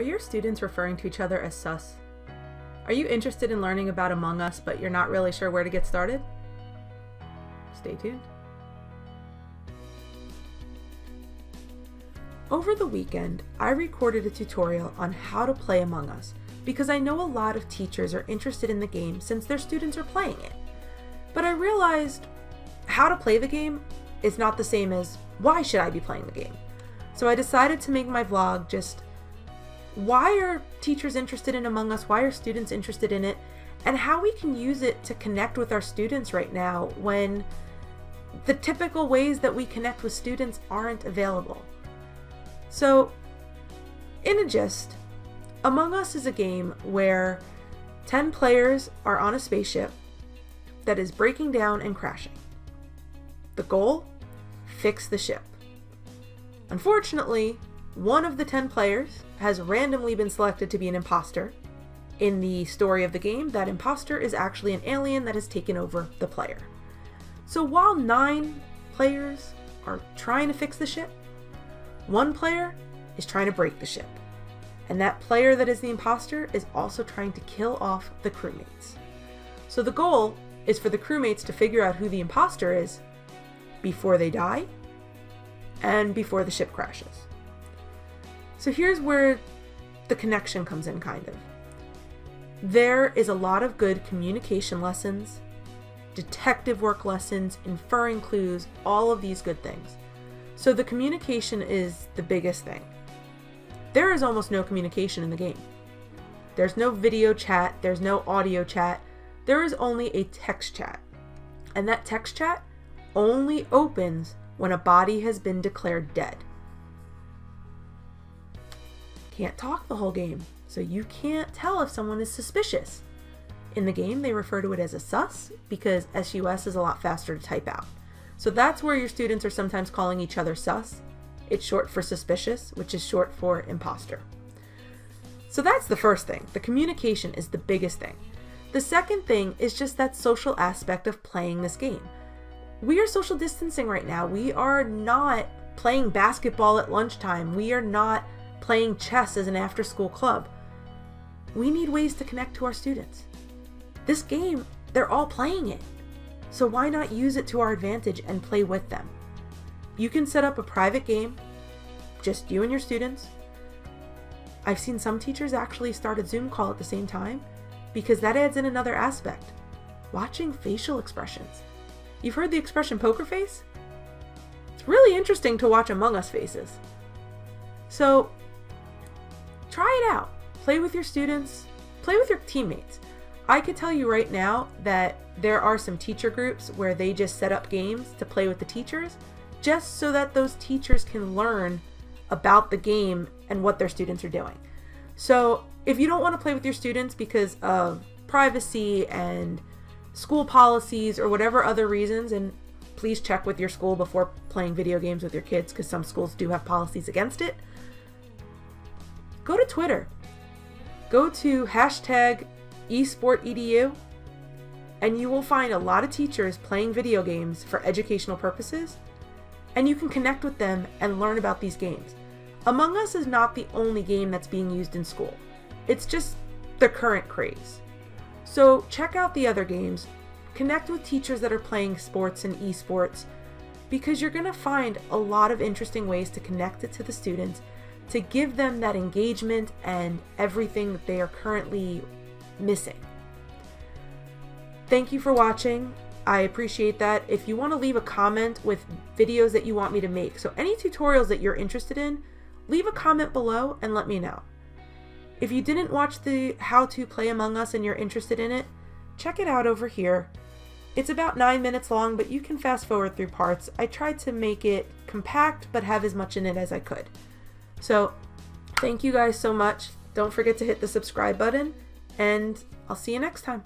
Are your students referring to each other as sus? Are you interested in learning about Among Us, but you're not really sure where to get started? Stay tuned. Over the weekend, I recorded a tutorial on how to play Among Us because I know a lot of teachers are interested in the game since their students are playing it. But I realized how to play the game is not the same as why should I be playing the game. So I decided to make my vlog just why are teachers interested in Among Us? Why are students interested in it? And how we can use it to connect with our students right now when the typical ways that we connect with students aren't available. So, in a gist, Among Us is a game where 10 players are on a spaceship that is breaking down and crashing. The goal? Fix the ship. Unfortunately, one of the 10 players has randomly been selected to be an imposter. In the story of the game, that imposter is actually an alien that has taken over the player. So while nine players are trying to fix the ship, one player is trying to break the ship. And that player that is the imposter is also trying to kill off the crewmates. So the goal is for the crewmates to figure out who the imposter is before they die and before the ship crashes. So here's where the connection comes in, kind of. There is a lot of good communication lessons, detective work lessons, inferring clues, all of these good things. So the communication is the biggest thing. There is almost no communication in the game. There's no video chat, there's no audio chat, there is only a text chat. And that text chat only opens when a body has been declared dead can't talk the whole game, so you can't tell if someone is suspicious. In the game, they refer to it as a sus because SUS is a lot faster to type out. So that's where your students are sometimes calling each other sus. It's short for suspicious, which is short for imposter. So that's the first thing. The communication is the biggest thing. The second thing is just that social aspect of playing this game. We are social distancing right now. We are not playing basketball at lunchtime. We are not playing chess as an after school club. We need ways to connect to our students. This game, they're all playing it. So why not use it to our advantage and play with them? You can set up a private game, just you and your students. I've seen some teachers actually start a Zoom call at the same time because that adds in another aspect watching facial expressions. You've heard the expression poker face? It's really interesting to watch Among Us faces. So, try it out. Play with your students, play with your teammates. I could tell you right now that there are some teacher groups where they just set up games to play with the teachers just so that those teachers can learn about the game and what their students are doing. So, if you don't want to play with your students because of privacy and school policies or whatever other reasons, and please check with your school before playing video games with your kids because some schools do have policies against it go to Twitter. Go to hashtag esportsedu and you will find a lot of teachers playing video games for educational purposes and you can connect with them and learn about these games. Among Us is not the only game that's being used in school. It's just the current craze. So check out the other games, connect with teachers that are playing sports and esports because you're going to find a lot of interesting ways to connect it to the students to give them that engagement and everything that they are currently missing. Thank you for watching. I appreciate that. If you want to leave a comment with videos that you want me to make, so any tutorials that you're interested in, leave a comment below and let me know. If you didn't watch the how to play Among Us and you're interested in it, check it out over here. It's about 9 minutes long, but you can fast forward through parts. I tried to make it compact but have as much in it as I could. So thank you guys so much. Don't forget to hit the subscribe button and I'll see you next time.